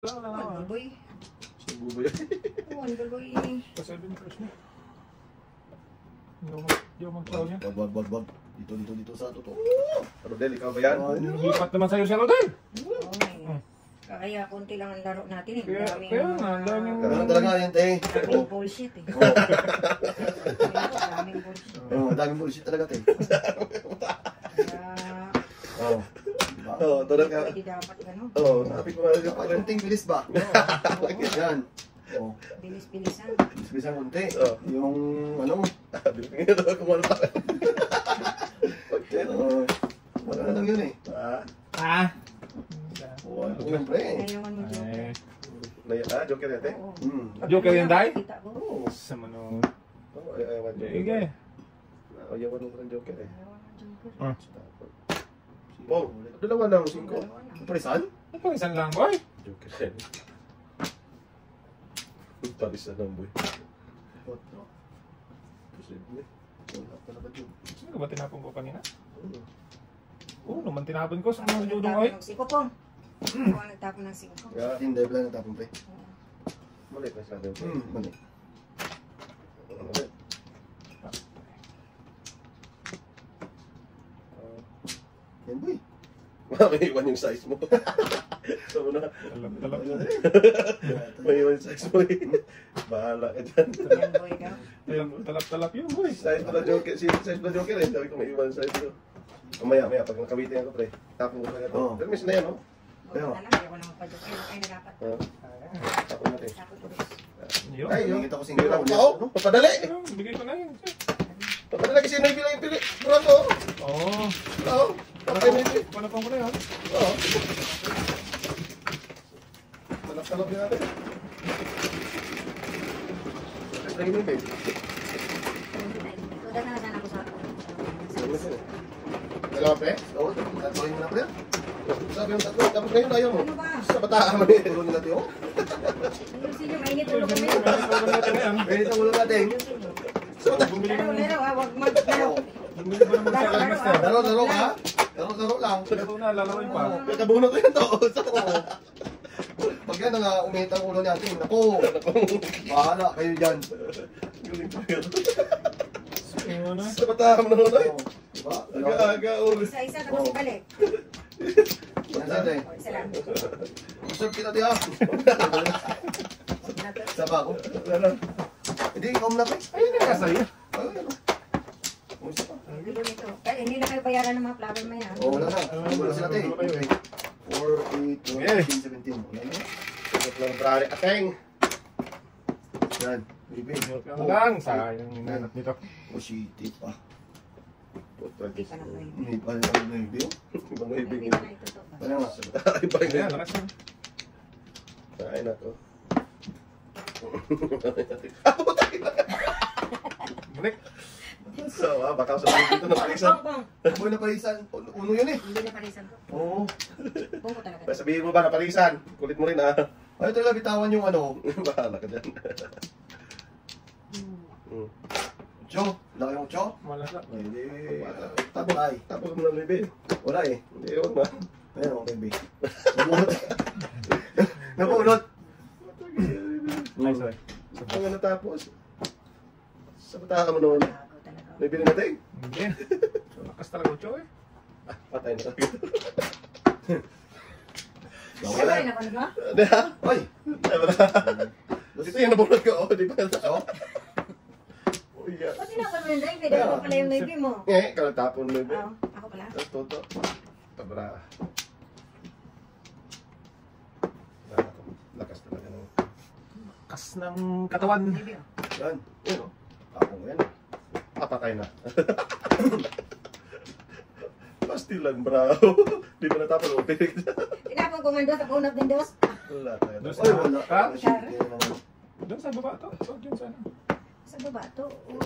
Wala, wala, wala. Ano, boy? Subo ba yun? Oo, ano, boy? Pa 7 first mo. Ako mag- hindi ako mag-throw niya. Wag, wag, wag, wag. Dito, dito, dito sa totoo. Rodel, ikaw ba yan? Lipat naman sa'yo si Rodel. Oo, eh. Kaya konti lang ang laro natin eh. Kaya, Daming kaya nga, ang daming... Ganun talaga yan, te. Daming bullshit eh. Daming bullshit. oh, daming bullshit talaga, te. Kaya, Oo. Diba? Oo, oh, tulad ka. pwede dapat gano'n. Oo, oh, napit ko na Dapat kunting bilis ba? Yan. Oo. Bilis-bilisan. Bilis ang kunti. Oo. Yung, ano, Bilipin nyo kung ano pa. Okay, no? uh, wala na lang yun eh. Ah, Ah! Oo, ano, siyempre. Ayawan mo joke. Eh, naya, ah, joker yate? Oo. Hmm. Joker yan, Day? Kita ko. Oo. sa mano... Oo, ay, ayawan joker. Sige. Ayawan mo ng joker eh. Ayawan mo joker. Ah. Pong, dalawa lang, singko. Parisan? Ito, isang lang, boy. Joker yan. Paris na lang, boy. Otro. Posible. Wala talaga. Sino ba tinapon ko kanina? Oo. Oo, naman tinapon ko sa mga Ako judong nagtapon ng singko, Pong. Ako ang nagtapon ng singko. Hindi, wala na tapong pre. mali pa sila joker. Hmm, mali. Mali. Yan, boy. May iwan yung size mo. so, na, Talap, talap. may iwan yung size mo eh. Bahala ka dyan. Yan, boy daw. Ayun, talap, talap yun, boy. Size mo na joker, si size mo na joker eh. Sabi ko may iwan size mo. Mamaya, maya, pag nakawitin ako pre, tapon ko kaya to. Oo. Pero miss na yan, no? Pero- Wala lang, ayaw naman pa joke. Ay, na dapat. Oo. Tapon natin. Ay, yun. Nakikita ko si Hirap Ngiraw. pa ako. Papadali. Bigay ko na yun. Papadali kasi naibilang yung pili. Burak ko. Oo. Oo. Panapang ko na yun. Oo. Talap-talap yan natin. Na yun, babe. Tudan na sana ako sa... Dalawa, pre? Oo, tatuloy mo na pre. Sabi yung tatlo. Tapos ngayon ayaw mo. Ano ba? Sa bataan mo eh. Tulo nila tiyo. Ayusin nyo, mainit ulo kami. Natin yan. Pwede sa ulo natin. Sa bataan. Laro, ko laro, ah, huwag mag... Laro. Laro, laro, na. Laro, laro ka. Laro, laro lang. Laro na, lalawin pa. Kakabunot ko yun to. Pag yan na umihit ang ulo natin, naku, bahala kayo dyan. Galing pa yun. Na? Sa mo naman ay. Oo, Diba? Aga-aga ulo. Isa-isa tapos ibalik. Isa lang. Serve kita di ah. Sa ba ako? Hindi, ikaw muna pre. Ayun yung nasa iyo. Ayun, ano. Gulo nito. Kaya hindi na kayo bayaran ng mga flower may ha. Oo, wala na. Wala sila tayo. Wala kayo, eh. 4, 8, 12, 15, 17. Wala na. Sagot lang brale. Ateng. Yan. Bibi. Yan lang, sayang nanat nito. Putragis. Isa lang kayo. May pala na may biyo. Ibang Hindi ibig. na ito to. Wala nga. Ayan, yun? lakas na. Kain ako. Balik. So, ah, baka sa dito na bong. Boy na palisan. Uno yun eh. Hindi na parisan to. Oo. Bong ko talaga. Sabihin mo ba na palisan? Kulit mo rin ah. Ay, talaga bitawan yung ano. Bahala ka dyan. Hmm. Cho. Laki yung cho. Malala. Hindi. Tapos, Tabay. tapos mo na libe. Wala eh. Hindi, yun ba? Ayun, okay, babe. Nabunot. Nabunot. Ay, sorry. Ang ano tapos? Sa batahan mo naman. Talaga. Bilhin natin? Hindi. Lakas talaga ucho eh. Patay na. Wala. Ay, napanood mo? Hindi ha? Ay. Ito yung nabunod ko. Oh, di ba? Cho. Uy, yeah. Ba't tinapon mo yun, Dave? Pwede mo pala yung maybe mo. Eh, kalau tapon mo libe. Oo, ako pala. Tapos toto. Tabra. Lakas talaga ng... Lakas ng katawan. Maybe, oh. Yan. Yun, oh. Ako yan. Ah, patay na. Pastilan, bravo. Di ba natapon? Okay. Tinapon ko nga doon sa punot ng dos. Wala tayo. Dos Ay, wala. Ha? Shit, yan naman. Doon sa baba to. Dyan sa ano. Sa baba to,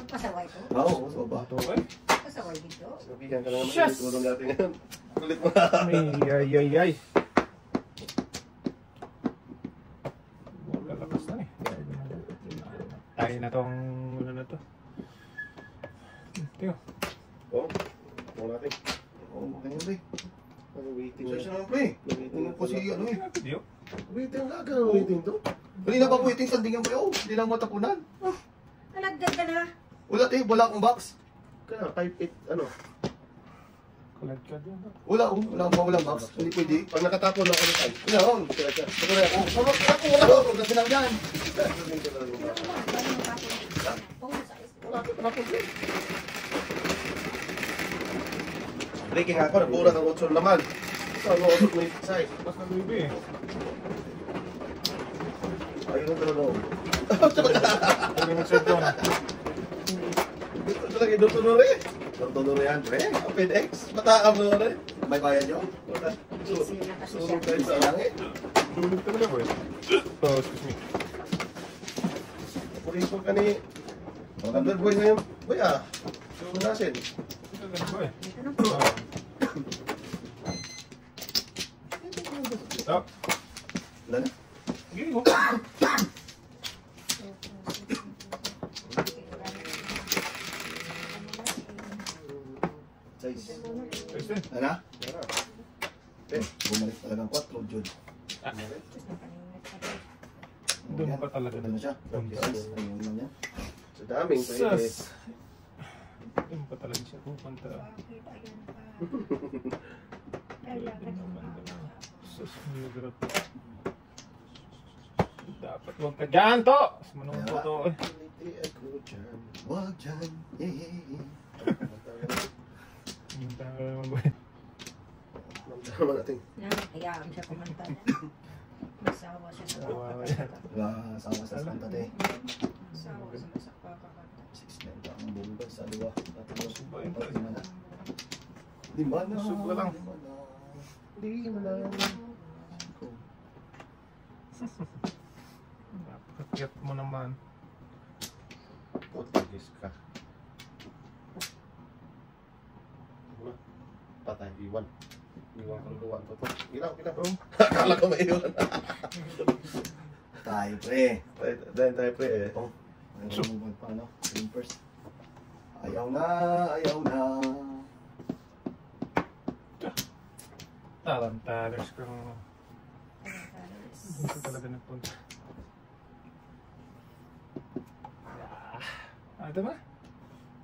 pasaway to. Oo, sa baba. Bato eh. Pasaway dito. Sabihan ka na naman. Yes! Tulong natin yan. Kulit mo. Ay, ay, ay, ay. Wala lakas na eh. Tayo na tong ano na to. Tiyo. Oh, mo natin. Oo, yun, pre. Ano waiting na. naman, pre. Waiting Tingnan ko si ano eh. Waiting ka, ka waiting to. Hindi na pa po iting sandingan pa yun. Hindi lang matapunan. Nalagdag ka na. Wala tayo, wala akong box. Kaya, type it, ano. Collect ka din. Wala akong, wala box. Hindi pwede. Pag nakatapon ako ng time. Wala. Kaya siya. Ito na ako. Wala ako, wala ako. Kasi lang yan. Breaking ako, nabura ng 8 naman. So, ano, 8 may size. Mas na baby eh. Ayun ang talaga. Huwag yung cellphone. Ito talaga, Dr. Nore. Dr. Nore yan, pre. FedEx. Mataam na rin. May kasi siya. Surog tayo sa langit. Dulit talaga boy. Oh, excuse me. Pulis ko ka ni Thunderboy ngayon. Boy ah. So, nasin. Stop. Wala na. Sige mo. Size. Ano? Eh, Bumalik talagang 4, Jud. Doon pa talaga. Ano siya? Size. Ayun lang yan. Sa daming pwede. Ay, pa talaga siya pupunta. Sus, minagrap. Dapat huwag ka dyan to! Mas manong po to eh. Huwag dyan, eh. Minta ka naman ba yun? Tama natin. Hayaan siya kumanta. Masawa siya sa kumanta. Masawa siya sa kumanta. Masawa siya sa kumanta. 690 ang bomba sa dua. Tapos ba diba yung lima na? Lima diba na. Subok lang. Lima na. Napakakit mo naman. Putigis ka. Patay, iwan. Iwan kang luwan ko to. Ilaw, ilaw. Oh. Akala ko maiwan. tayo pre. Tayo, pre. Eh. Oh. Ano mo pa no? Game first. Ayaw na, ayaw na. Talantalas kang... Dito talaga nagpunta. Ah, ito ba?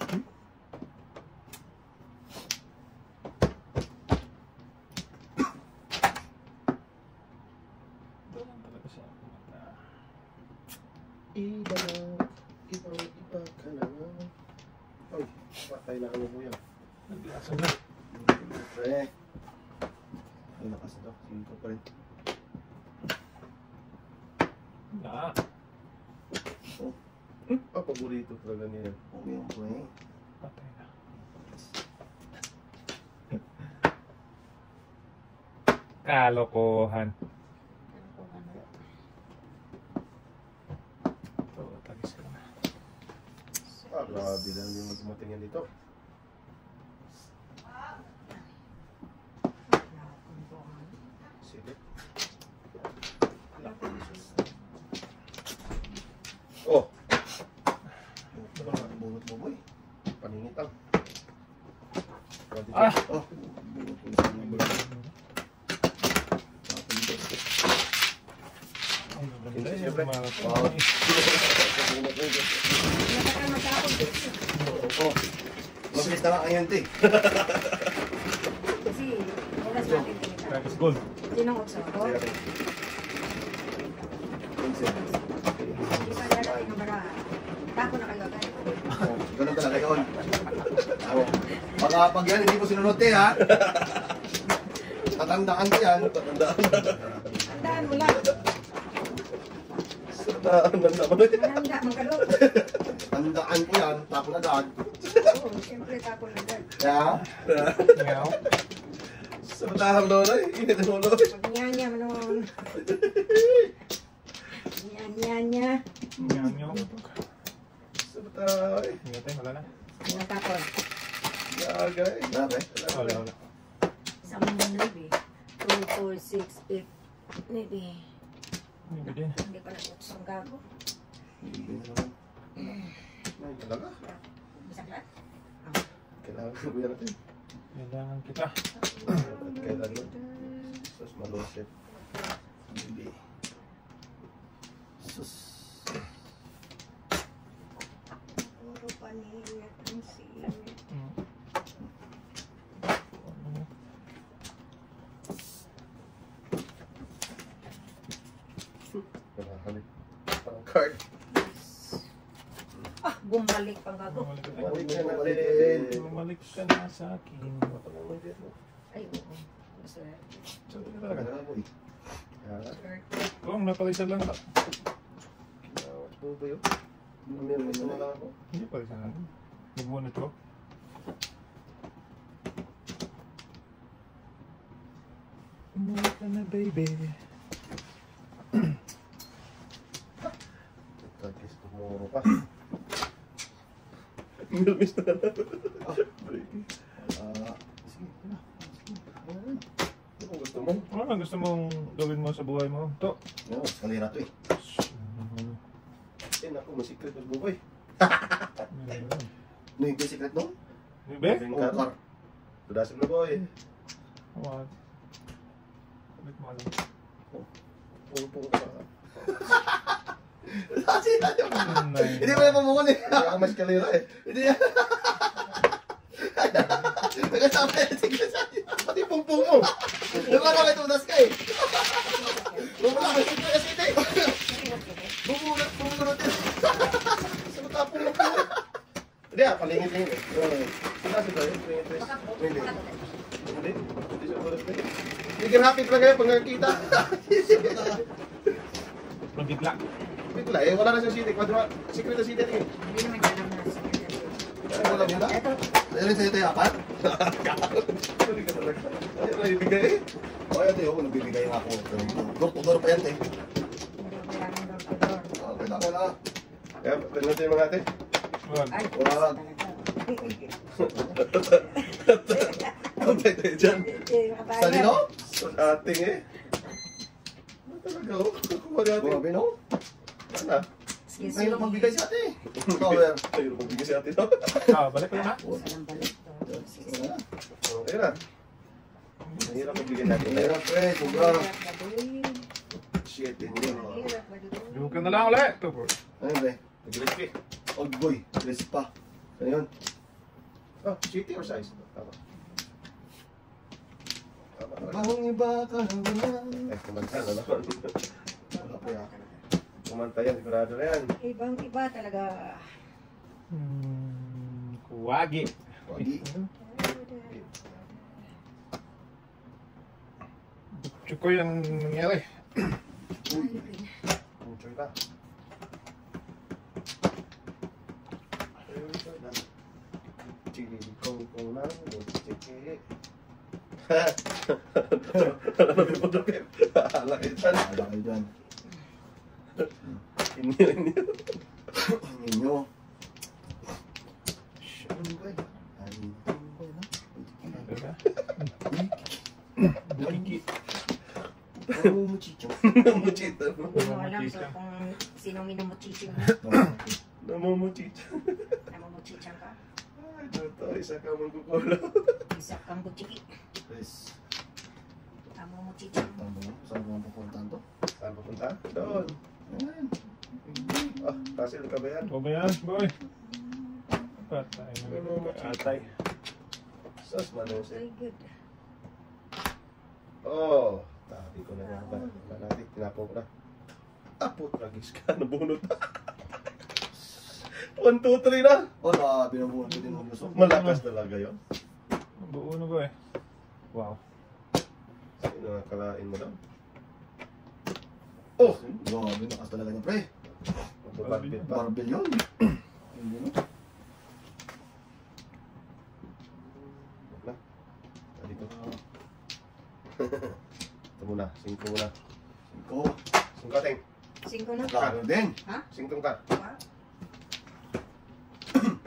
Hmm? Doon lang talaga siya. Iba na. Ibang iba ka na. Ay, patay na kami kuya. Naglasa na. Pre. Ay, lakas ito. Cinco pa rin. Na. Ah, paborito talaga niya. Oo yung pre. Patay na. Kalokohan. Ito, tagis ka na. Ah, grabe lang yung dumating yan dito. Sige. Oh, Ito ba ang bunot mo boy? paningit lang. Ah! Oh. Bunot mo sa mga bunot. Hindi, siyempre. Oh. Nakakamatapon dito. Oh. Na yante. Kasi oras natin tinita. Tapos gold. Sinong otso ko? Isa darating ang bara. Tapo na kayo agad. Oh, Ganun talaga yun. Oh. Baka pag yan, hindi mo sinunod eh, ha? Tatandaan ko yan. Tandaan mo lang. Saan man naman eh. Handa, magkalot. Tandaan ko yan. Tapon agad. Oo, siyempre tapo na agad. Kaya, Ngaw. Sa matahang lola eh. Init ang ulo eh. Pag niya-niya mo naman. Niya-niya-niya. Ngaw, ngaw. Sa matahang eh. Ingat eh, wala na. Mga tapon. Gaga eh. grabe. Wala, wala. Sa mga maybe. 2, 4, 6, 8. Maybe. Hindi din. Hindi pa nag-utso ang gago. Hindi na naman. Ay, talaga. Bisaklat. Kailangan ko yan natin. Kita. Kailangan mo. Sus, malusit. Baby. Sus. Puro panigat ang singit. Ano? Nakakalik. Parang card. Ah, bumalik pang gago. Bumalik ka Bumalik na. ka. Bumalik ka na sa akin. Ay, oo. Maswerte. Sabi ka talaga. Nga. Kung napalisa lang ka. Kinawat mo ba yun? May isa na lang ako. Hindi palisa lang. Nag-bonnet ko. Bumalik ka na, baby. Tagis, tumuro pa. Milmis na lang. Ah, sige, yun na. Sige. Ayan. Ano kung gusto mo? Ano ang gusto mong gawin mo sa buhay mo? To. Yan, eskalera to eh. Eh, naku, masikret ng buhay. Ano yung secret no? Be? Moving Oh, car. car. Tudasin mo boy. What? Ulit mo alam. Pung-pung ka. Kasi ano? Nine. Hindi mo na pamukon eh. Hindi ako mas kalira eh. Hindi yan. Nagkasama yan si Kasani. Pati pung-pung mo. Na may tunas ka eh. Bumulat ka si kasi ito eh. Bumulat, bumulat eh. Sa matapong mo po. Hindi ah, palingit-lingit eh. Palingit-lingit. Baka po. Hindi. Hindi. Hindi siya na eh. Bigyan happy talaga yun pag nakikita. Bigla eh, wala na siyang sitik. Secret na sitik eh. Hindi naman alam na sa wala na. Ito, Ayun sa'yo tayo apat. Sorry ka talaga. Ay, naibigay eh. O ayun tayo, nagbibigay nga ako. Door to door pa yan tayo. Ah, Kailangan na. Kaya, tignan tayo mga ate. Ay, Wag. Kumpay tayo dyan. Sa dino? Sa ating eh. Ano talaga oh? Kumbaga ate. Grabe no? Ano? Excuse Ngayon me. magbigay si ate. Cover. Ayun, magbigay si ate? Ah, balik ko na. Walang balik to. Sige. Okay na. Mahirap magbigay natin. Mahirap pre, sobra. Shit, eh. Dude? Yung ka na lang ulit. Ito po. Ano ba? Nag-risky. Old boy, dress pa. Ano yun? Oh, city or size? Tama. Tama. Bahong iba ka na. Eh, kumanta na naman. Wala pa yan. Kumanta yan, sigurado na yan. Ibang iba talaga. Hmm, kuwagi. Kuwagi. Chuko yung nangyari. Enjoy ka. Chili kong kong lang, chiki. Ano mo dapit? Ala itan. wala kayo dyan. Inyo, inyo. Hingin nyo. Ano ba? Ano ba? Nakiki. Ano mo chicho? Namumuchita. Hindi mo alam so kung sino minumuchiching mo. Namumuchita. Namumuchichang ka. Ay, ito, isa ka magkukulo. Isa kang Namumuchichang. tama mo. Saan mo pupuntahan to? Saan pupunta? Doon. Ah, tasil ka ba yan? Ito ba yan, boy? Patay na. Atay. Sas manose. Very good. Oh, tabi ko na nga ba? Wala natin, tinapon ko na. Apo, tragis ka, nabunot na. One, two, three na. Oh, na binubuhan ko din ng gusto. Malakas talaga yun. Buo na, boy. Wow. Sino nga kalain mo daw? Oh! Grabe, nakas talaga niya, pre. Pa. Barbell yun. Ko. Ito muna, singko muna. Iko. Singko ting. Singko na. Laro din. Singtong ka. Wow.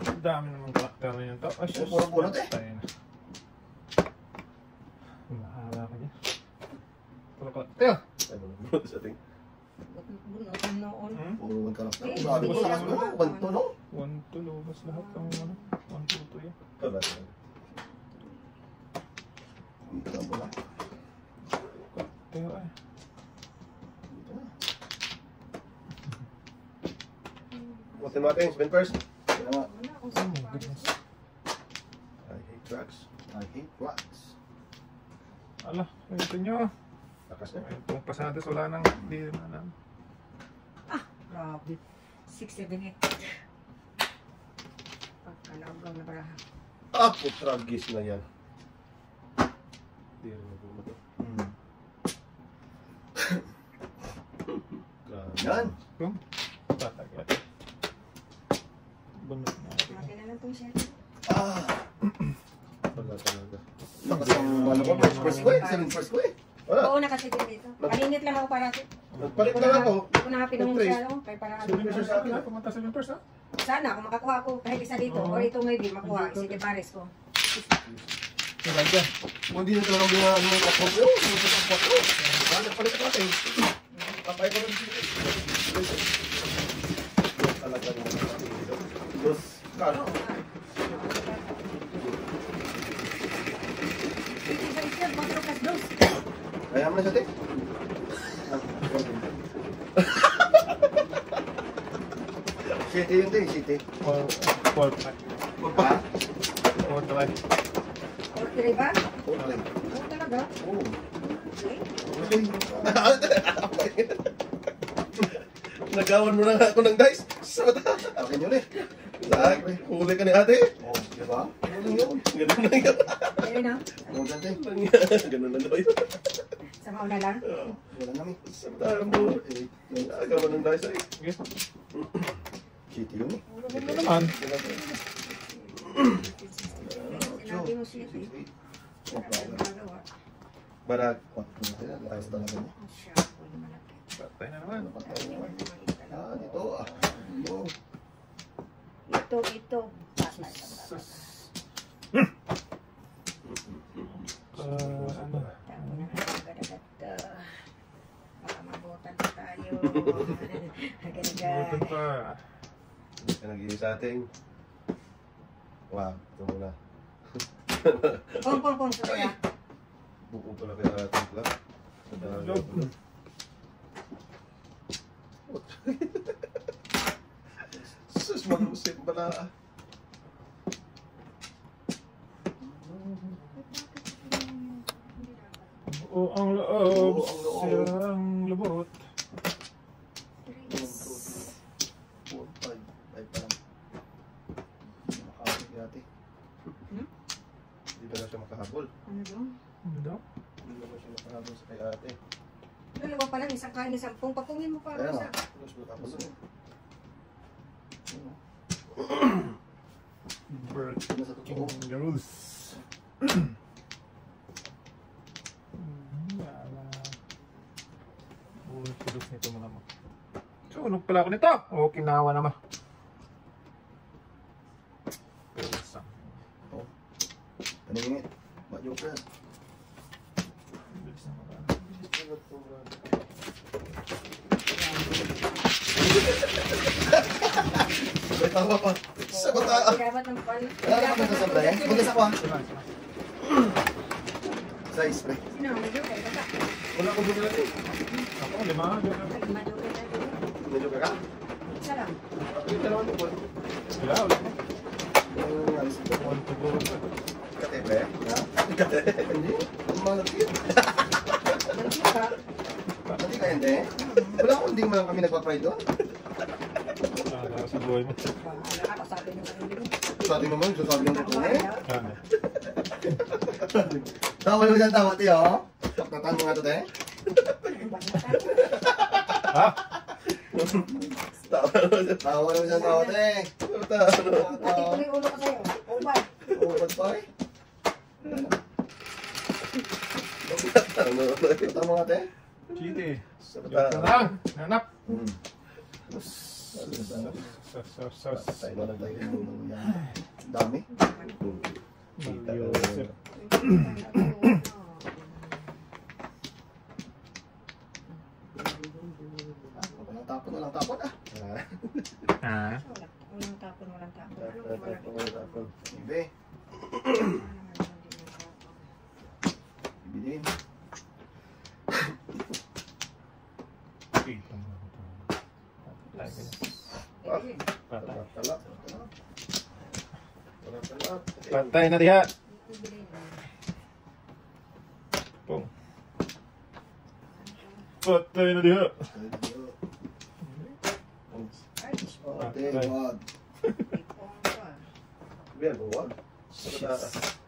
Ang dami naman karakter na yun. Ay, sus. Puro bunot eh. Patay na. Mahala ka dyan. Puro karakter. Ay, mga sa ting. Bunutan noon. Hmm? Oo, ka lang. Ang sabi ko sa ano, wanto no? Wanto, lumabas lahat ng ano. Wanto to yan. Talaga. Dito na pala. Kaya ay. Dito na. What's in my things? Been first? Wala nga. Oh my goodness. I hate drugs. I hate drugs. Ala, ito nyo. Lakas na. Itong pasadas wala nang, hindi naman naman. Grabe. 6, 7, 8. Pagkalagaw na baraha. Ah, putragis na yan. Hindi rin na bumato. Hmm. Grabe. Yan. Kung, tatagal. Bunot na. Akin na lang itong shell. Ah. Wala talaga. Lakas ang ano ko, first ko eh. Seven first ko eh. Wala. Oo, nakasigil dito. Palinit lang ako para Nagpalit na lang ako. Ko Siyempre. sa ano. Kaya para Seven first sa akin ha? Pumunta seven first ha? Sana kung makakuha ako kahit isa dito. Oo. O ito maybe makuha. Sige pares ko. Diba dyan? Kung hindi na talagang mga ano yung kapot ko. Yung kapot ko. Ah, nagpalit na natin. Papay ko rin sila. Talaga. Dos. Kano? Ah. Isa, cuatro plus dos. Kaya mo na siya, te. City yun, te. City. Four, four, five. Ha? Four, five. Or three ba? Okay. Oo talaga. Oo. Okay. Okay. Nagawan mo na ako ng dice. Sa mata. Akin yun eh. Saan? Huli ka ni ate. Oh, di ba? Ano yun? Ganun na yun. Ayun na. Ano dyan, te? Ganun na daw yun. Sa mauna lang. Wala namin. Sa mata mo. Nagawan ng dice ay. Sige. City yun. Ito naman. Sinabi mo siya. Barag. Ayos talaga niya. Yung malaki. Patay na naman. Ah, dito ah. Dito. Ito, ito. Patay. Ah, ano? Tama na. Agad-agad. ah, Baka mabutan pa tayo. Agad-agad. Butan pa. Hindi ka nag sa ating. Wow. Ito muna. Pong, pong, pong. Kaya. Buko pala kaya ating club. Log. Sus, malusin pala. Oo, ang loob. Oo, ang loob. Sirang lubot. Four, five. Five pa lang. Makakapit yate. Hindi na siya makahabol. Ano doon? Ano daw? Hindi na siya makahabol sa kay ate. Dalawa pa lang, isang kain, isang pong. Papungin mo pa. Kaya nga. Ano sa totoo? Kangaroos. Ulog tulog nito mo naman. Sunog pala ako nito. O, kinawa naman. Pero isang. Paningin. What your friend? Bilis na mga. May tawa pa. Sa mata. Dapat ng pan. Wala ka ba sa pre? Bukas ako sima. Size pre. Sino, medyo kayo. Basta. Wala akong bumili natin. Ako, lima. Ay, madyo kayo tayo. Medyo ka ka? Isa lang. Hindi na naman ito. Wala, wala. Yung alis ko. One to go. Katepe. Ha? Hindi. Ang malapit. Madyo ka. Hindi ka hindi. Wala akong hindi mo lang kami nagpa-pride doon. Ah, sa buhay mo. Bahala ka, sabi ng sarili mo. Sabi naman, sasabi ng totoo eh. Ano? Tawa dyan, tawa tiyo. Paknatan mo nga to, te. Ha? Tawa naman siya. Tawa te. Tawa naman. Pati tuloy ulo ko sa'yo. Ubay. Ubad pa eh. Paknatan mo nga, te. Ka mata. lang. Nanap. Hmm. Sos, sos, sos. Tayo na lang tayo. Hindi. Ibigin. Patay na diha. Pong. Patay na diha. します。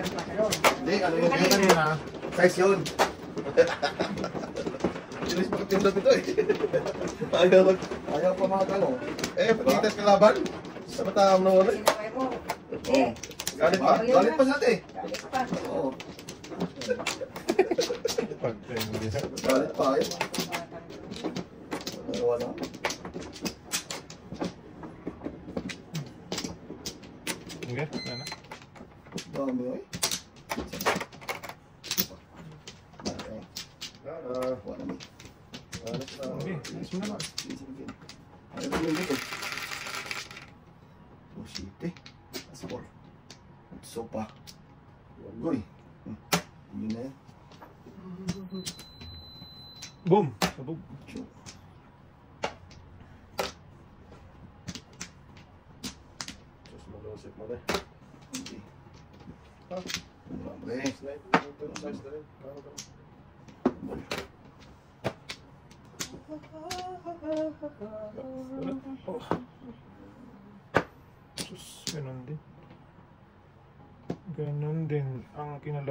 Hindi, ano yung yun yun ha? Size yun. Chilis to eh. Ayaw, ayaw pa mga. Eh, patitas ka laban? Sa batang na wala. Oo. Galit pa? Galit pa sa ate. Galit pa. Oo. Galit pa.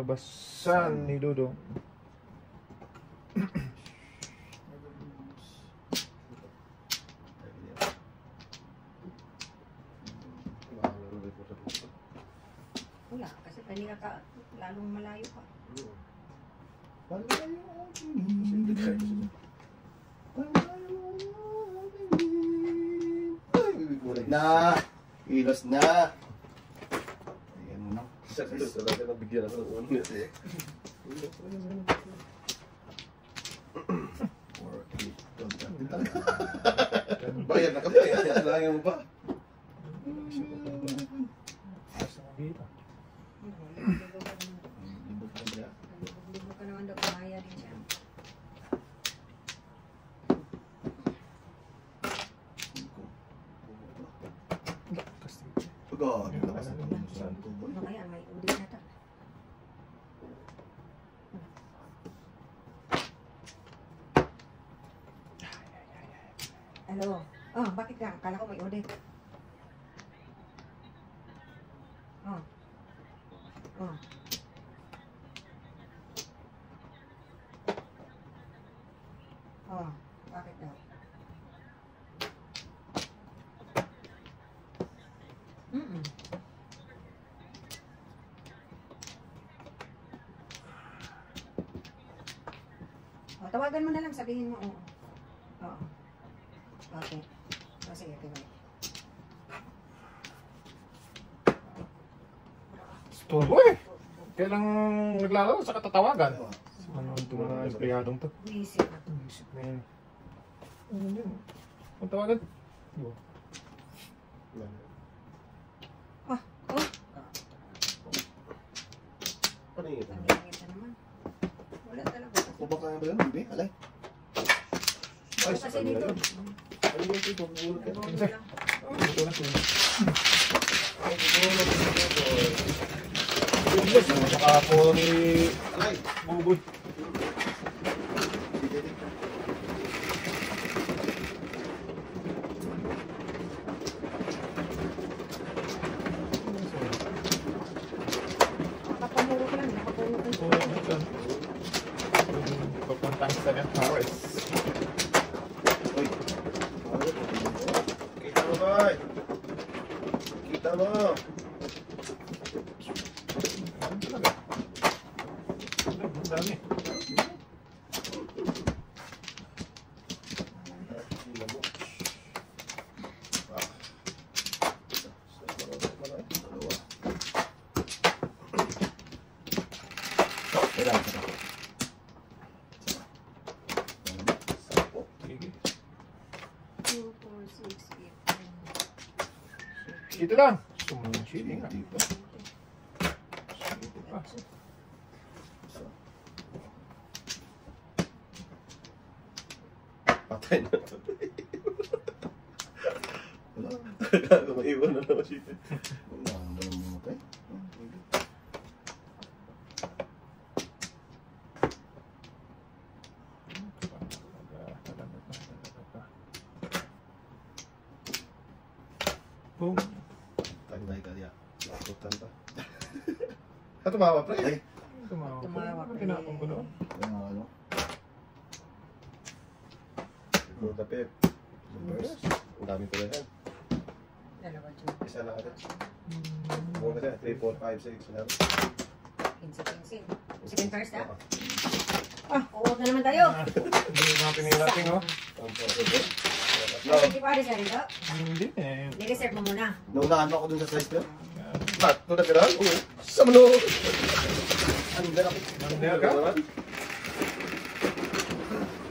labasan ni Dudong. Wala, kasi kanina ka lalong malayo pa. Malayo Malayo Na! Ilos na! siya sa loob. Talaga nabigyan ako ng ulo. Bayan na kami. Kailangan mo pa. Tawagan mo na lang, sabihin mo. Oo. Oo. Okay. O, sige, tiwag. Storm, eh! Kailang naglalaro sa katatawagan. Ano ang itong mga empleyadong to? Buisip. Buisip na yan. Ano yun? Ang tawagan? Ano? ko yun, hindi, alay. Ay, sa kanila yun. Ay, yun, ito, bubulot ka. Ito na siya. Ay, bubulot ka. Bubulot ka. Bubulot ka. Bubulot ka. Bubulot ka. Boom. Tagday ka diya. Lakutan pa. Ah, tumawa, pre. Ay. Tumawa. Tumawa tinapon ko doon? ano? Siguro tapip. Ang dami ko na yan. dalawa, dyan. Isa lang agad. Muna siya. 3, 4, 5, 6. Ano? Pinsa, pinsa. Second first, ah? Ah. Uwag na naman tayo. Ah, Hindi nga pinirating oh. Ang pwede. Hindi pa rin sa rito. Hindi eh. Nireserve mo muna. Naunahan mo ako dun sa size ko. Ba't? Ito na kailangan? Oo. Sa mano. Anong ganap? Nandel ka?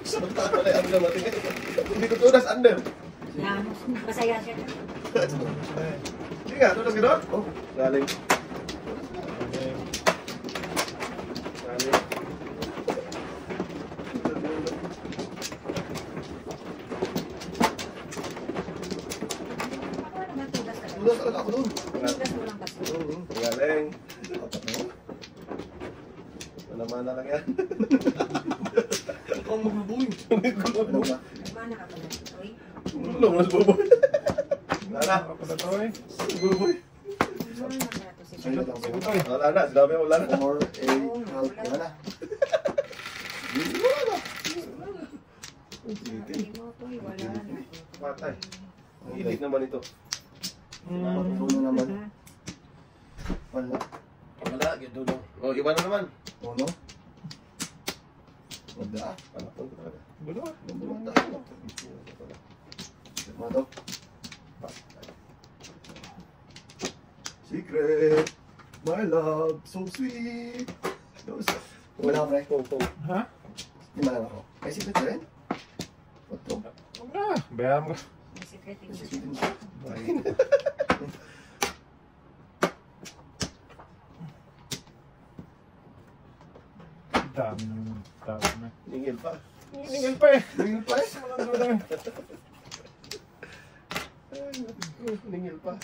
Sa mata ko na yung ano natin. Hindi ko tunas, under. Masaya siya. Hindi nga, tunas ka doon? Oh. Galing. Ako naman tugas ka Tulas talaga ako dun. Tugas mo lang kasi. Galing. Ano naman na lang yan. Ikaw ang magluboy. Ano ba? Nagmana ka pala. Uy, Ano mo sa buboy? Wala na. Pala to eh. Buboy. nagmana ka na to si Ano lang Sige ba? to eh. Wala na, sinabi mo wala na. Or a half. Wala na. Wala na. Wala na. Patay. Ilig naman ito. Uno naman. Wala. Wala, gito lang. Oh, iba na naman. Uno. Wala. Panapon ko talaga. Bulo. Wala. To. Secret. My love. So sweet. Wala pre. Pong, pong. Ha? Hindi man ako. May secret ka rin? What to? Huwag na. Bayaran mo. May secret May din secret siya. Dami ng dami na. Ningil pa. Ningil pa eh. Tingin pa eh. Ningil pa.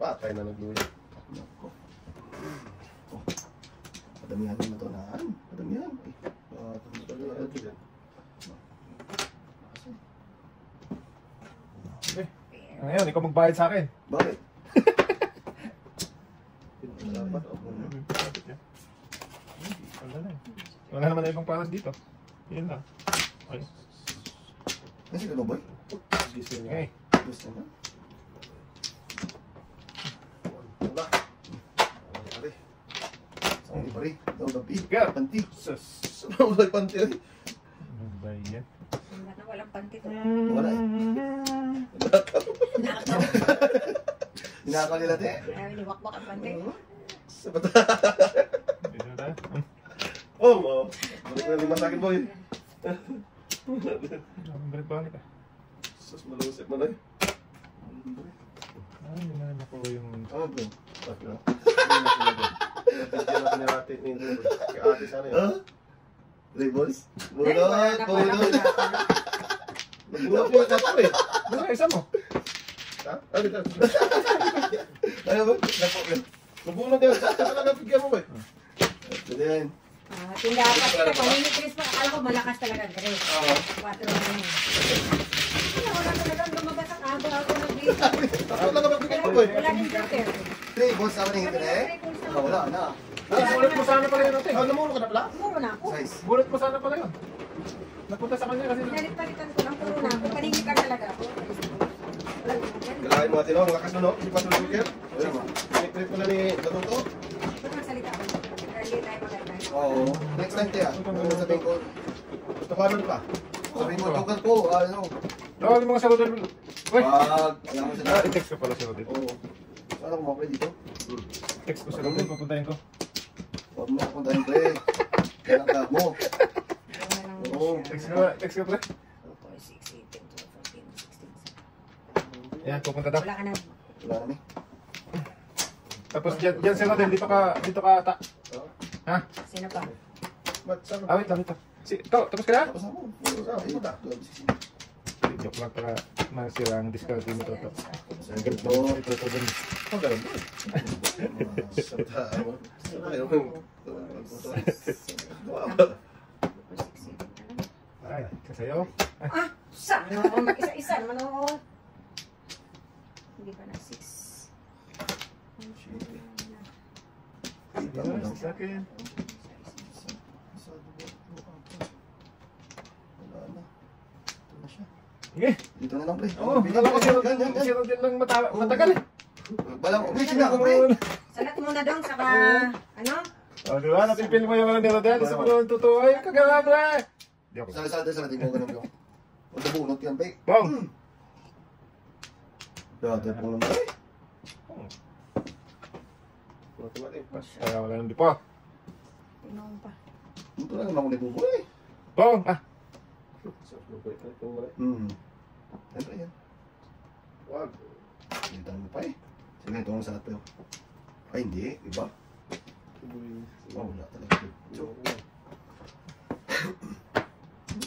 Patay na nagluya. Nako. Oh. Padamihan mo ito na. Padamihan. Ah, ano ba yan? Okay. Ngayon, ikaw magbayad sa akin. Bakit? Oh. Wala na. Wala naman na ibang paras dito. Yun lang. Okay. Kasi ka boy? Gising nga. Okay. Gusto mo? Wala. Pare. Sa hindi pa rin. Daw gabi. Girl. Panti. Sus. Panty ay? Ano ba yan? Wala na walang. Wala eh. Nakaw. Hinakaw nila te. Ang na. Oh, mo. Balik na lima sa akin, boy. Ang balik-balik ah. Sus, malusip mo na eh. Ay, nilala ko yung... Ano bro? Tatlo. Bigyan natin ni ate ni Kay ate sana yun. Ha? Labels? Ay, wala Bunot! na pala. Bunot! Nagbulak mo yung tatlo eh. Ano isa mo? Ha? Ano ito? Ano ba? Napo yun. Sa talaga bigyan mo ba? Ito din. Ah, tindahan kasi kung hindi Chris akala ko malakas talaga Chris. Oo. 4 na yun. Ako lang bigyan mo ba? Wala din joker. Three balls na rin ito eh. Ah, wala na. Ah, bulat mo sana pala yun natin. Ah, namuro ka na pala? Puro na ako. Size. Bulat mo sana pala yun. Napunta sa kanya kasi Pinalit-palitan ko lang, puro na ako. Kaningin ka talaga ako. Galahin mo natin, oh. Ang lakas nun, oh. Hindi pa tulog yan. Ayun, oh. Pinipilip ko na ni Batuto. Ba't magsalita ako? Hindi tayo maganda. Oo. Next time kaya. Ano sabihin ko? Gusto ko ano pa? Sabihin mo, tukal ko. Ano? Tawagin mo nga sa Rodel. Uy! Wag. Alam mo sila. Ah, i-text ko pala si Rodel. Oo. Paano ko mapre dito? Text ko si Rodel, papuntahin ko. Huwag mo puntahin ko eh. Kailangan mo. Oo. Text ko, text ko pala. 4, 6, 8, 10, 12, 14, 16. Yan, pupunta daw. Wala ka na. Wala na eh. Tapos dyan, dyan si Rodel, dito ka, dito ka, ta. Ha? Sino pa? Ba't saan? Ah, wait lang, wait lang. Si, to, tapos ka na? Tapos ako. Joke lang para masira ang discount mo to. Ganito, ito to din. Ang ganun doon. Ay, kasayo. Ah, sana ako mag-isa-isa naman ako. Hindi pa na 6. Hindi pa na 6. Sige. Dito na lang pre. Oo, akala ko si yan, si. Rodel lang mata- matagal eh. Balang, okay, sige ako pre. Salat muna doon, saka, ano? Oh, di ba? Napipil mo yung ano ni. Isa mo naman totoo. Ay, kagala mo eh. Di ako. Sa sa sa natin mo ganun ko. Huwag na bunot yan, pre. Bong! Dati po naman pre. Kaya wala nang di pa. Tinong pa. Ito lang naman ako nagbubuhay. Bong! Ah! Hmm. Siyempre yan. Wag. Kita mo pa eh. Sige, ito ang sarap yun. Ay, hindi. Iba. Oh, wala talaga. So,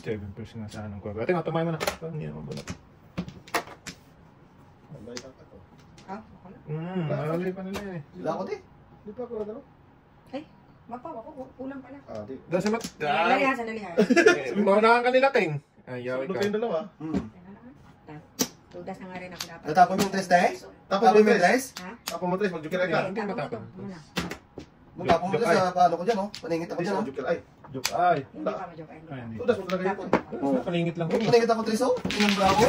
Seven person na sa anong kwa. Ate, matumay mo na. Ito, Hindi naman bulat. Ah, ako na. Hmm, malali pa nila eh. sila ako di. Di pa ako na Ay, mapaw ako, kulang pala. Ah, di. Dahil sa mat... Sandali ha, sandali ha. Maunahan ka nila, Ting. Ayaw Sulog ikaw. kayong dalawa. Hmm. Tudas na nga rin ako dapat. Natapon mo yung tres? Tapos Tapon mo yung tres? Ha? Tapos mo tres, mag-jukir ka. Hindi Tapos matapon. ito, muna. Nung tapon mo dyan sa paano ko dyan, oh. Paningit ako dyan, oh. Mag-jukir ay. Joke. Ay. Hindi pa ma-joke. Ay. Tudas mo talaga yun. Palingit lang ko. Paningit ako tres, oh. Yung bravo.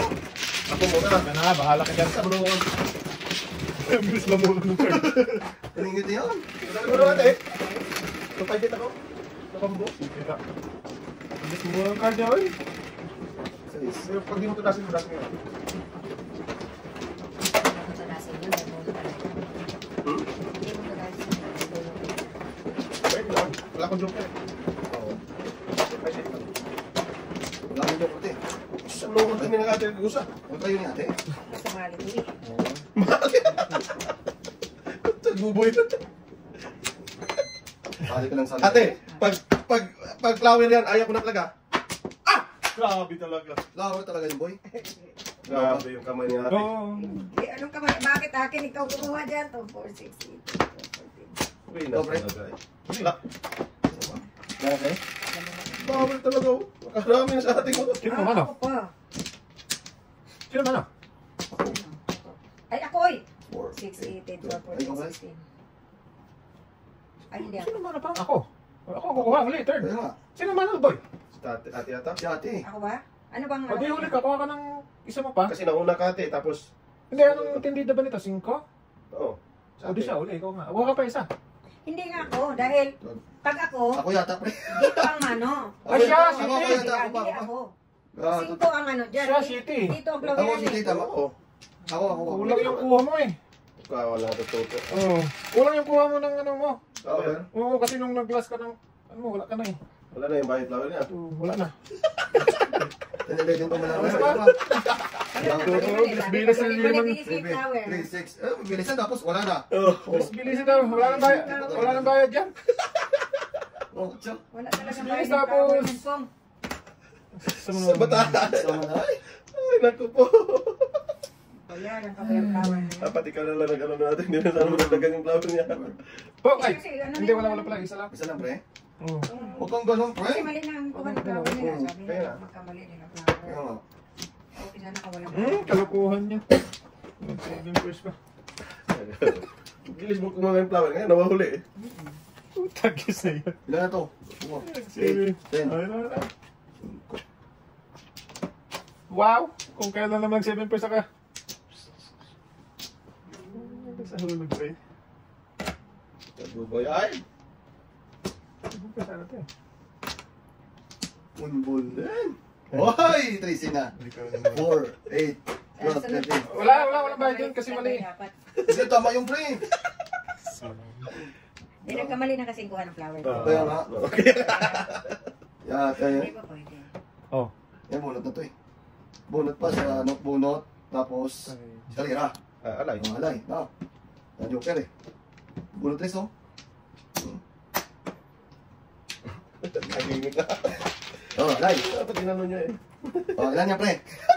Ako muna. Na, bahala ka dyan. Sabulungan. Bilis lang muna ng card. Paningit yan. Tudas mo naman eh. Tupay kita ko. Napambo. Kita. Bilis mo muna ng card. Pero pag di mo tudasin, tudasin mo yun. ako doon. Oo. Pwede. Wala akong doon puti. Sa loob ang tamin ng ate Gusa. Huwag tayo ni ate. Basta mali ko eh. Na ito. Mali lang sa Ate, pag, pag, pag flower yan, ayaw ko na talaga. Ah! Grabe talaga. Flower talaga yung boy. Grabe yung kamay ni ate. Oo. Eh, anong kamay? Bakit akin ikaw kumuha dyan? 2, 4, 6, 8, 9, Grabe. Bawal talaga. Oh. Marami na sa ating mga. Sino man ano? ako? Sino man ako? Ay, ako oy! 6, 8, 12, 14, 16. Ay, hindi ako. Sino man pa? Ako. Ako kukuha ang later. Sino man ako, boy? Ate, ate ata? Si ate. Ako ba? Ano bang... Pag ano? huli ka, kuha ka ng isa mo pa. Kasi nauna ka ate, tapos... Hindi, anong tindida ba nito? 5? Oo. Uli siya, uli. Ikaw nga. Huwag ka pa isa. Hindi nga ako, dahil pag ako, Ako yata, pre. dito ang ano. Ay, siya, Ako, si ako yata, ako Hindi ako. Ah, Cinco ang ano dyan. Siya, City. Dito ang Ako flower si tita, ako. Oo. Ako, ako. ako. Kulang yung kuha mo eh. Wala na tuto. Oo. Kulang yung kuha mo ng ano mo. Oo, kasi nung nag-glass ka ng... Ano mo, wala ka na eh. Wala na yung bayad flower niya. Oo, wala na. Tinilagyan ko malaman. Bilis-bilis na Bilis naman. yung flower. 3, 6. Eh, bilisan tapos wala na. Oo. Bilis bilisin daw. Wala nang bayad. Wala nang bayad. Oh, tiyo. Wala talaga Bilis bayad tapos. Sa na. Ay. Naku po. O yan, ang kabayang flower na yan. Dapat ikaw na lang nag-ano natin. Hindi na sana mo nagdagan yung flower niya. Oh, ay! Hindi, na wala, wala pala. Isa lang. Isa lang, pre. Oo. Huwag kang ganun, pre. Kasi mali na ang kuha ng flower nila. Sabi Kaya nila, nga. magkamali din ang Kaya flower. nga. Okay, sana kawalang Hmm, kalukuhan niya. Nag-saving first pa. Gilis mo kumuha yung flower. Ngayon, nawahuli eh. Na yun. Ilan na to? Bungo. Nag-saving. Ten. Ay, na, na. Wow! Kung kailan naman nag-saving first ka. Sa hulog pa eh. First ano to eh. Unbol din. Hoy! Tracy na. Hindi ko naman. 4, 8, 12, 13. Wala, wala, wala bayad yun kasi mali. Kasi tama yung pre. Hindi, nagkamali na kasi kuha ng flower. Ah. Kaya nga. Okay. Yeah, kaya. Hindi ba pwede? Oh. Yan, bunot na to eh. Bunot pa sa ano, bunot. Tapos, salira. Ah, alay. Ang alay. Na joker eh. Bunot rin oh. Nagingit na. Oh, alay. Dapat ginano niya eh. Oh, ilan yan pre?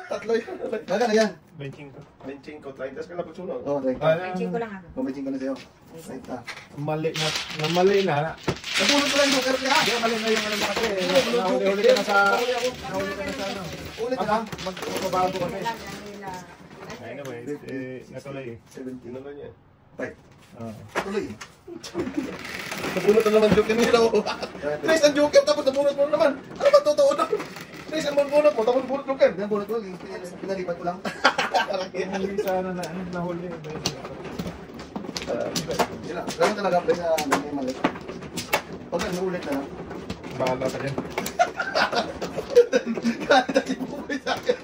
Tatlo alay. Magkano yan? Benching ko. 25, 30 ka na pagsunod. Oh, thank you. Ah, Check ko lang ako. Pumitsing ko na sa'yo. Right na. mali na, na mali na. Nabunot ko lang yung ha. Hindi, mali na yung ano mo kasi. Nahuli-huli ka na sa... Nahuli ka na sa ano. Ulit na lang. Mag- Magbabago kasi. Kailangan nila. Anyway, eh, natuloy eh. 17. Ginano niya. Right. Ah. Tuloy. Nabunot na naman joker nila. oh. Trace ang joker tapos nabunot mo naman. Ano ba totoo na? Trace ang bunot mo tapos bunot joker. Yan, bunot ko. Pinal- Pinalipat ko lang. Hindi sana na, ano, nahuli. Yun lang. Ganun talaga pre na ano, may mali. Pag ano ulit na lang. Bahala ka dyan. Kahit na ibubuhay sa akin.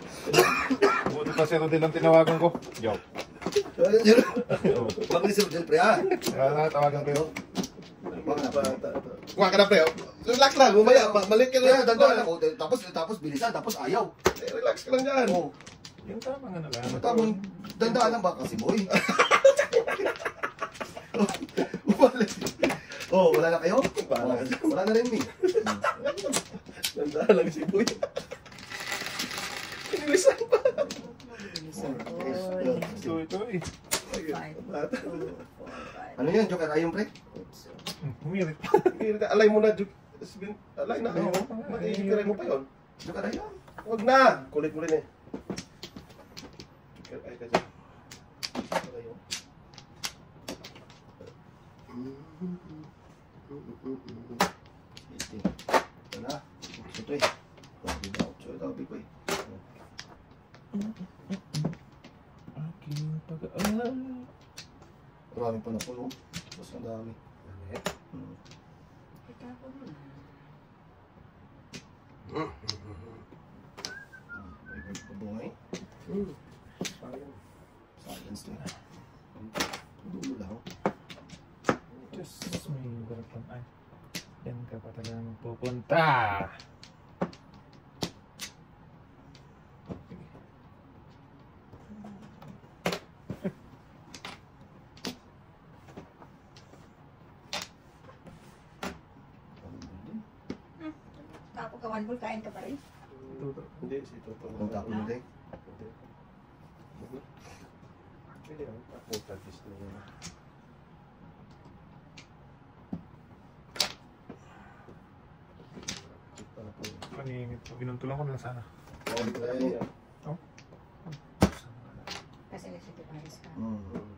Buti pa si Rodel ang tinawagan ko. Joke. Oo. Huwag ni si Rodel pre ha. Kaya tawagan ko yun. Huwag na pre. Kuha ka na pre. Relax lang. Mamaya. ma- Malit ka na. dandan ako. Tapos tapos bilisan. Tapos ayaw. Eh, Relax ka lang dyan. Oh. Yung tamang ano lang. Tamang dandaan lang ba kasi boy? Oh, wala na kayo? Wala. Oh, Wala na rin eh. Nandaan lang si Boy. Inilisan pa. Ito, ito eh. Ano yan, Joker? Ayun, pre? Humirit. Hindi, Alay mo na. Sabihin, Alay na. Mag-iigiray mo pa yun. Joker, ayun. Huwag na. Kulit mo rin eh. Ay ka dyan. Ito. Na. Ito eh. Ito eh. Marami pa na po, no? Mas ang dami. Hmm. May gold pa bungay. Silence to eh. Dulo lang. Diyos, may barap lang. Ay, yan ka pa talaga magpupunta. Ka one ball, kain ka pa rin. Hindi, si Toto. Kung tapo mo din. Pwede lang. Tagis na yun. Paninit. Binuntulan ko na lang sana. Okay. Kasi nagsitik ayos ka. Hmm.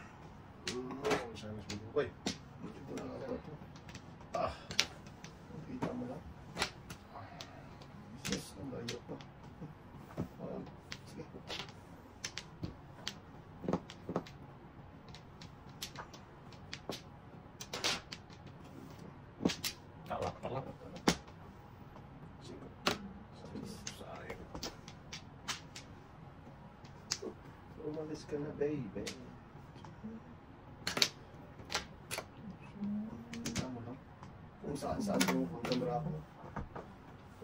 saan saan yung camera ko.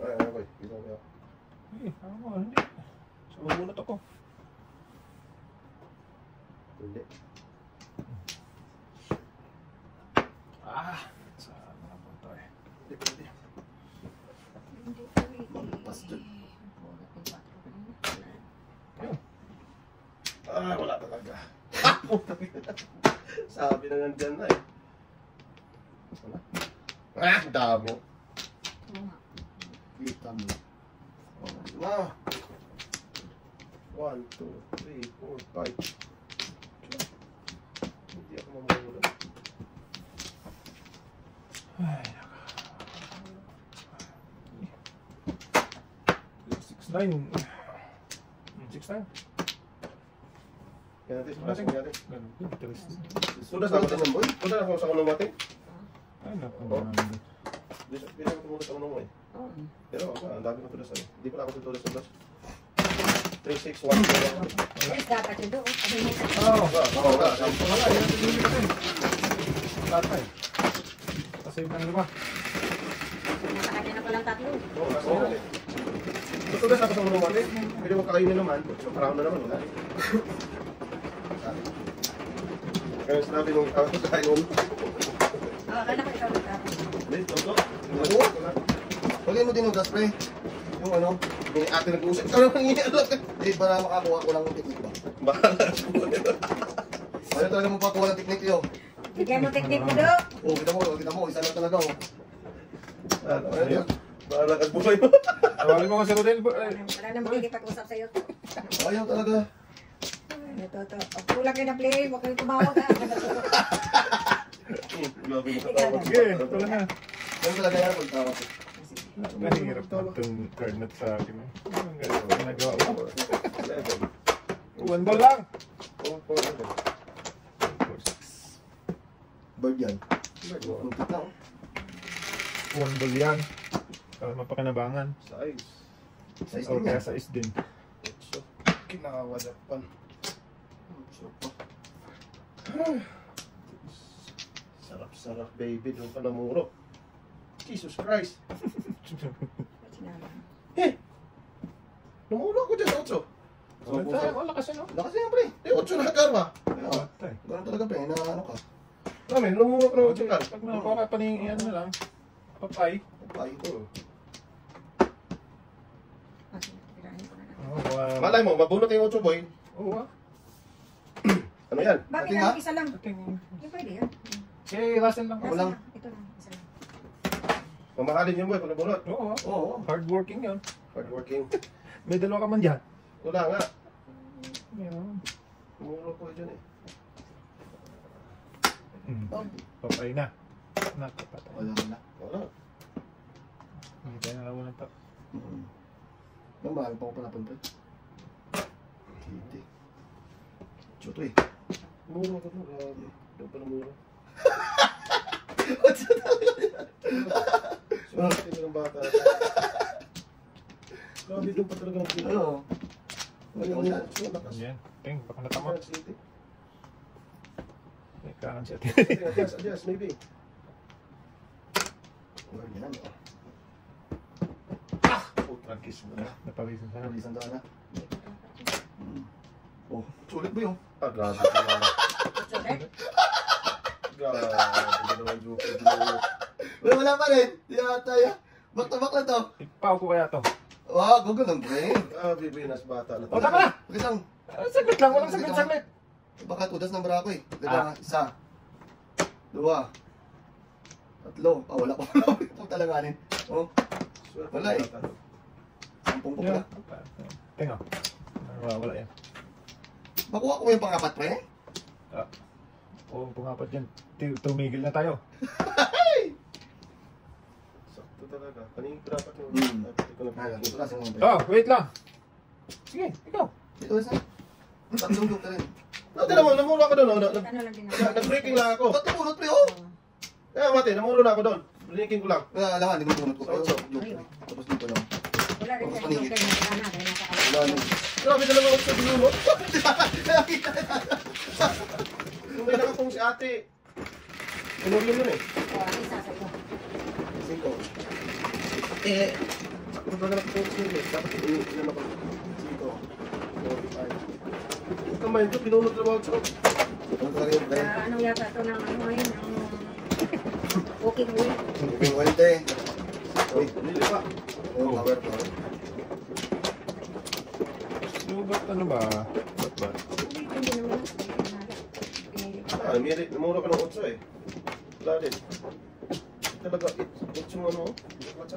Ay, ay, boy. Ikaw, ikaw. Eh, ako, hindi. Sa mabunot ako. Hindi. Ah, sana na punta eh. Hindi pwede. Hindi pwede. Magpas dyan. Ah, wala talaga. Sabi na nandyan na eh. Wala. Oo nga. Kita mo. Na. One, two, three, four, five. Hindi ako. Six nine. Six nine. Kaya natin, punas mo natin. Ganun. Interesting. Punas na ako sa boy. Punas ako sa unong natin. Ay, naku. Oh. marami. Hindi sa- hindi ako tumulas sa unong mo eh. Oo. Pero ang dami ko tulas ano. Hindi pala ako tutulas sa tulas. 3, 6, 1, 0. Yes, dapat yun doon. Kasi Oo. Oo, wala. Wala, yan ang pinili din. Tatay. Kasi yung kanila ba? nasa kanya na palang tatlo. Oo, nasa yun eh. Tutulas ako sa unong natin. Pwede mo kakainin naman. Parang na naman. Wala. Kaya sinabi nung ako sa kain ulo. Oo, kaya ko ikaw nagtatlo. Hindi, toto. Oo. Pagay mo din yung gas pre. Yung ano, Ate nag-uusap. Ano nang inialok? eh para makakuha ko ng technique ba? Ayaw talaga mo pakuha ng technique yun. Bigyan mo teknik mo doon. Oo, kita mo, kita mo, isa lang talaga oh. Bahala ka buhay mo. Tawagin mo kasi ko din. Wala wala nang makikipag-usap sa'yo. Ayaw talaga. Ito. Pag kulang kayo na play, huwag kayong tumawag ha. Grabe mo katawag. Sige, ito na. Yan talaga yan, pagtawag ko. Mahirap na itong card na sa akin. eh. Ang gano'n, ginagawa mo. Seven. One ball lang. Seven. Four, six. Bird yan. Bird, Ang tit na oh. One ball yan. Para mapakinabangan. Size. Size O din yan. is din. Kinakawadapan. Sarap-sarap, baby. Doon pa namuro. Jesus Christ. Namuro ako dyan sa otso. Wala tayo, wala kasi no. Lakas yan pre. Eh, otso na karma. Ganun talaga pre, na ano ka. Namin, namuro ko ng otso ka. Pag nakakuha ka pa ng ano lang. Papay. Ay, Hmm. Oo, uh, Malay mo, mabunot yung otso boy. Oo ah. Ano yan? Bakit Ating lang? Isa lang. Hindi pwede yan. Si Russell lang. Lang. Ito lang. Isa lang. Mamahalin yung boy pag nabunot. Oo ah. oo. Hardworking yun. Hard working. May dalawa ka man dyan. Wala nga. Meron. Namuro ko dyan eh. Hmm. Oh, Papay na. Nakapatay. Wala wala. Wala. Hindi tayo nalawanan pa. Mm. Ang mahal pa ko pala pre. Hindi. Choto eh. Muro ko doon. Grabe. Doon pa namuro. Sumakit ng bata. Grabe doon pa talaga ng pila. Ano? Ano Ano yan? Ting, baka natama. May kakan siya. Adjust, adjust, maybe. Bird yan. oh. Putang kiss mo na. Napawisan sa Ano, isang daan na. Mm. Oh, sulit ba yun? Ah, grabe. Grabe. Sorry. Grabe. Ginawa yung joke. Wala, pa rin. Di ata ya. Back to back lang to. Ipaw ko kaya to. Wow, gugulang pre. Grabe, Binas bata na. O, tama na! Ah, Saglit lang, walang saglit, saglit. Baka tudas ng barako eh. Diba? Ah. Isa. Dua. Tatlo. Ah, wala pa. Puta lang alin. Oh, Wala eh. sampung pa pala. Tinga. Wala, wala yan. Makuha ko yung pangapat pre. Oo, pangapat yan. Tumigil na tayo. Talaga. Kanina ko dapat yung... Hmm. Dapat ko na Ah, sa wait lang. Sige, ikaw. Dito isa. Tatlong na rin. No, tinan mo, namuro ako doon. Ano lang. Nag-breaking lang ako. Ba't tumunod pre oh? Kaya mati, namuro na ako doon. Breaking ko lang. Wala, alam hindi ko. So, joke. Tapos dito lang. Wala rin siya yung nasa Wala nang. Grabe talaga ako sa binuno. Yung may nakapong si ate. Pinuli yun eh. Oh, ano isa sa. Eh, nakapong si ate. Dapat ilan ako. 45. Ito kamay ito, pinunod na ako. Ano talaga yung pre? Ah, ano yata ito ng ano ngayon? Cooking oil. Cooking oil, te. Uy, Hindi pa. oh, power, power. So, ba't ano ba? Ba't ba? Hindi naman. Ah, mura ka ng 8 eh. Wala din. Talaga, 8 yung ano.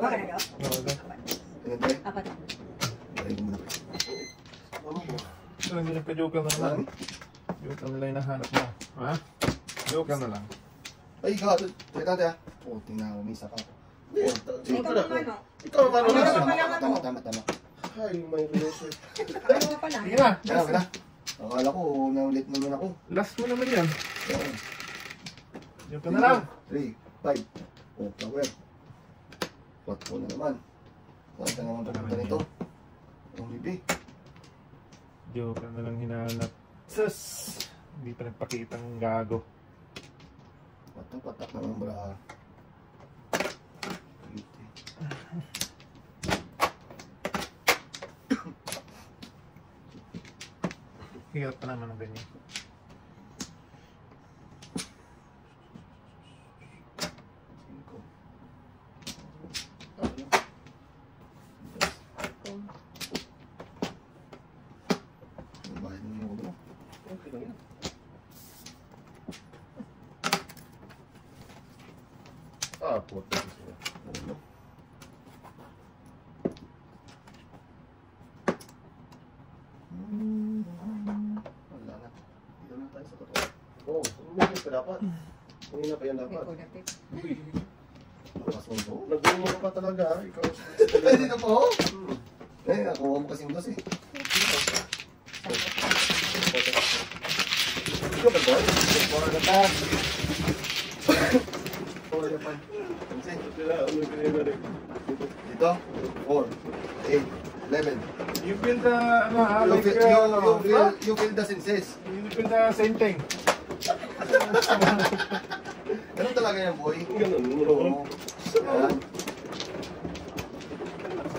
Baka na daw? Ano ba? Tingnan, te. Apat. Try ko muna. So, hindi nagpa-joke na naman. Joke na lang yung nahanap mo. Ha? Joke na lang. Ay, ikaw, natin ah. Oh, tingnan ko, may isa pa. Ikaw ka na? naman, no? Ikaw, na? naman? Tama, tama, tama, tama. Ay, may reload. Ano pa lang? Sige na. Kaya, kaya. Akala ko, naulit naman ako. Last mo naman yan. Joke na lang. 3, 5. Oh, power. 4 na naman. Saan ka naman papunta nito? Ang bibi. Joke na lang hinahanap. Sus! Hindi pa nagpakitang gago. Patak-patak naman bra. Hirap pa naman ng ganyan. Cinco. Ang bayad ng mga bro. Okay lang yan. Ah, puta. Ulo. Wala na. Dito na tayo sa totoo. Oo, umuli pa dapat. Umuli pa yan dapat. eh. Lakas mo pa talaga, ah. ikaw. Dito po. Eh, nakuha mo kasing dos eh. Ikaw ba, boy? Kuha na ta. Kuha na pa. Pansin. Sila, ano ka yun na rin. Dito. 4, 8, 11. You feel the, ano ha? You Like, feel, you, uh, you feel, you feel the senses. you feel the same thing. Ganun talaga yan, boy. Ganun. Oo. Yan.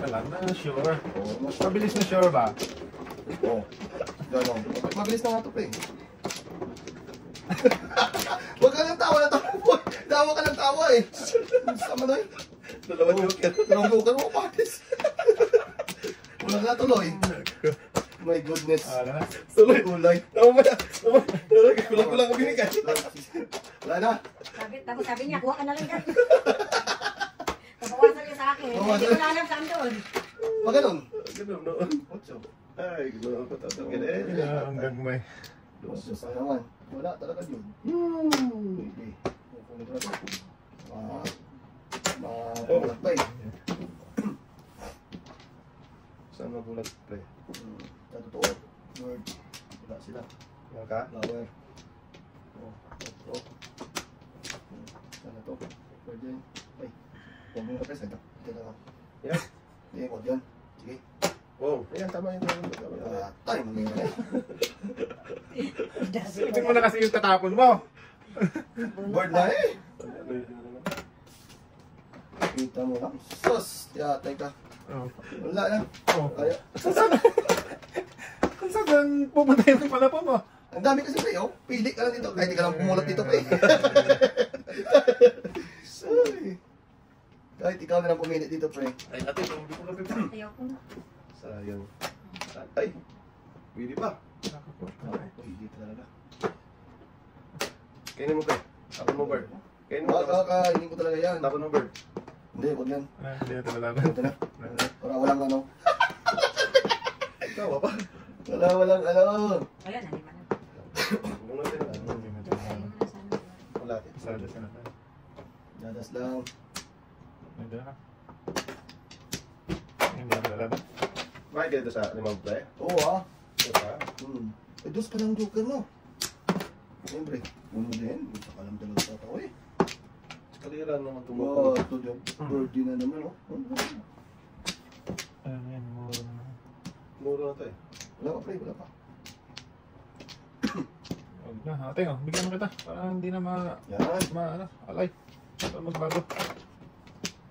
Wala na, sure. Oo, mas Mabilis na sure ba? Oo. Ganon. Mabilis na nga ito, pre. Huwag ka ng tawa na tawa, boy. Tawa ka ng tawa eh. Sama na eh. Dalawa joker. Tinunggukan mo, patis. Wala na tuloy. My goodness. Tuloy. Kulay. Tama na? Kulang-kulang ang binigay. Wala na. Sabi, tapos sabi niya, kuha ka na lang dyan. Nabawasan niya sa akin. Hindi ko na alam saan doon. Pag ganun. Ganun, noon. Ocho. Ay, gano'n ko tatangin eh. Yeah, ang gagmay. Ocho sa naman. Wala talaga yun. Hindi. Kukunin ko na ito. Ma... Ma... Pa eh. Saan magulat, pre? Hmm, Sa totoo. Word. Wala sila. Yan ka? Flower. Oh, ito. Hmm, Sana to. Yan. Ay. Huwag mo na press. Ito. Ito na lang. Yan. Hindi, huwag yan. Sige. Wow. Ayan, tama yun. Tama, tama, tama. Ah, mo na yan. Ipin mo na kasi yung tatapon mo. Word na eh. Ano ano? Kita mo lang. Sus! Yatay ka. Oh. Wala na. Oh. Kaya. Kung saan pupunta yung palapon mo? Ang dami kasi pre, oh. Pili ka lang dito. Kahit di ka lang pumulat dito, pre. Ay. Kahit ikaw na lang pumili dito, pre. Ay, ate, hindi ko pa. Ayaw ko na. Sayang. Ay, pwede pa. Pili talaga. Kainin mo, pre. Tapon mo, Bert. Kainin mo, kakainin ko talaga yan. Tapon mo, Bert. Hindi, huwag yan. Ah, Hindi na talaga. Ito na. Para walang ano. Ikaw, apa? Wala, walang ano. Ayan, naliman na. Din na. Na na ka na tayo. Dadas lang. Hindi na. Hindi na ganito sa limang pre? Oo, ah. Ito pa. Hmm. Eh, dos pa lang joker mo. Siyempre, uno din. Hindi pa kalam talaga sa tao eh. Kaliran naman Wow, tumukulong. ito na naman, oh. Ano yan, mura na. Muro na to eh. Wala pa, pre, wala pa. Huwag na. Ate, oh, bigyan mo kita. Para hindi na ma... Yan. ma... ano, alay. Para magbago.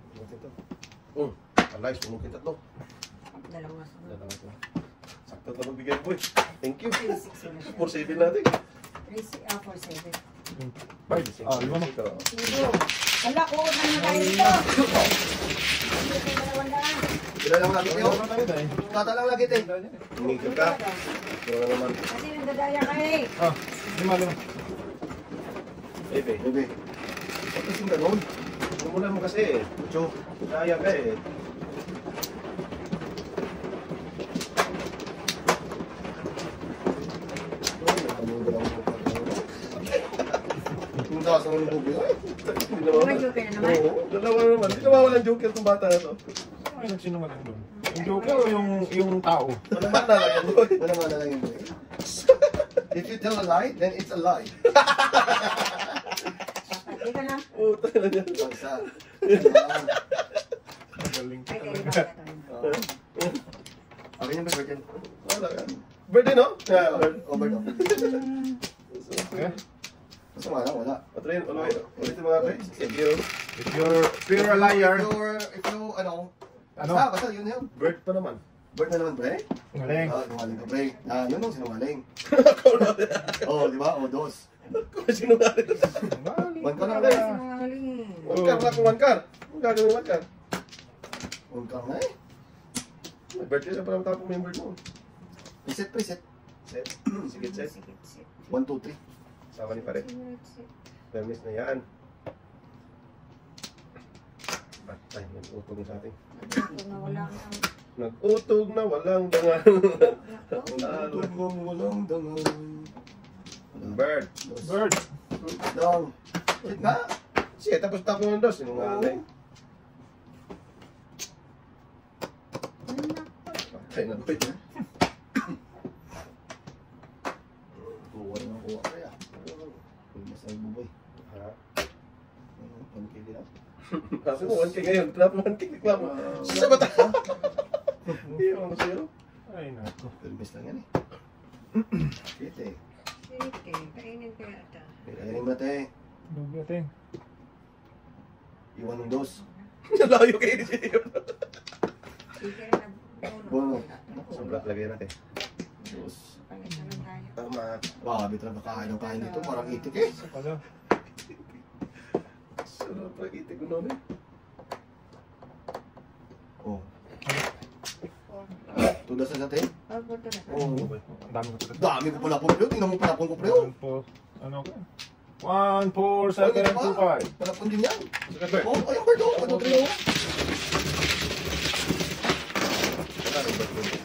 Tumukin to. Hmm. Alay, tumukin tatlo. Dalawa sunod. Dalawa to. Sakto na magbigay boy. Thank you. 3-6 na siya. 4-7 natin. 3 ah, 4-7. Five. Ah, lima mo. Ito. Wala ko na na tayo dito. Hindi daan. Sila lang lagi tayo. Tata lang lagi tayo. Tumigil ka. Wala naman. Kasi nagdadaya ka eh. Ah, lima. Bebe. Bebe. Ba't kasing ganun? Umulan mo kasi. Cho. Kaya ka eh. Yung taas naman yung bubig. Ay. Mga joker na naman. Oo, dalawa naman. Hindi nawawalan joker tong bata na to. Ay, nagsinungaling doon. Yung joker o yung, yung tao? Ano ba na lang yan doon? Wala man na lang bubig. If you tell a lie, then it's a lie. Ka na. Yan. Basta. Ayan. Magaling ka talaga. Oo. Akin yung birthday. Wala ka. Birthday no? Yeah. Over daw. Basta nga lang, wala. Patrin, ulit. Ulit yung mga pre. Thank you. if you're, if you're a liar, If you're, if you, ano, ano? basta, basta, yun yun. Bird pa naman. Bird na naman, pre. Galing. Ah, sinungaling ka, pre. Ah, yun ang sinungaling. Ako na. Oo, oh, di ba? O, dos. Kung sino nga rin. Galing One lang, talaga. Sinungaling. One car na kung one car. Ang gagawin one car. Huwag ka nga eh. May birthday na parang tapong member mo. Preset, preset. Set. Sige, set. One, two, three. Sama ni pare. Permis na yan. Ay, nag-utog na sa atin. Na wala kang... Nag-utog na walang dangan. Ako. Tutog ng walang dangan. Bird. Bird. Down. Sit na. Siya, tapos tapo ng dos. Sinungaling. Patay na ba yun? Kuha na kuha ka ya. Mas ay buboy. Ha? Pankili na. Kasi mo, 1K ngayon. Trap 1K. Reklamo. Sa bata. Hindi ako zero. Ay, naku. Permis lang yan eh. Kite. Sige, kainin ko yata. Kainin ba te? Lugi atin. Iwan ng dos. Layo kayo ni Gio. Sige na. Bono. Sobra lagay natin. Dos. Na. Tama. Grabe talaga kain ng kain dito. Parang itik eh. Pala. Sarap lagi itik ko noon eh. Oh. Na sa te? Oh, buto na. Oh. Ang dami ko talaga. Dami ko pala po. Tingnan mo pala po ko oh. One, four, ano ka? One, four, seven, two, five. Pala po din yan. Bert. Oh, ayun bird oh. Ano pre oh. Wala nang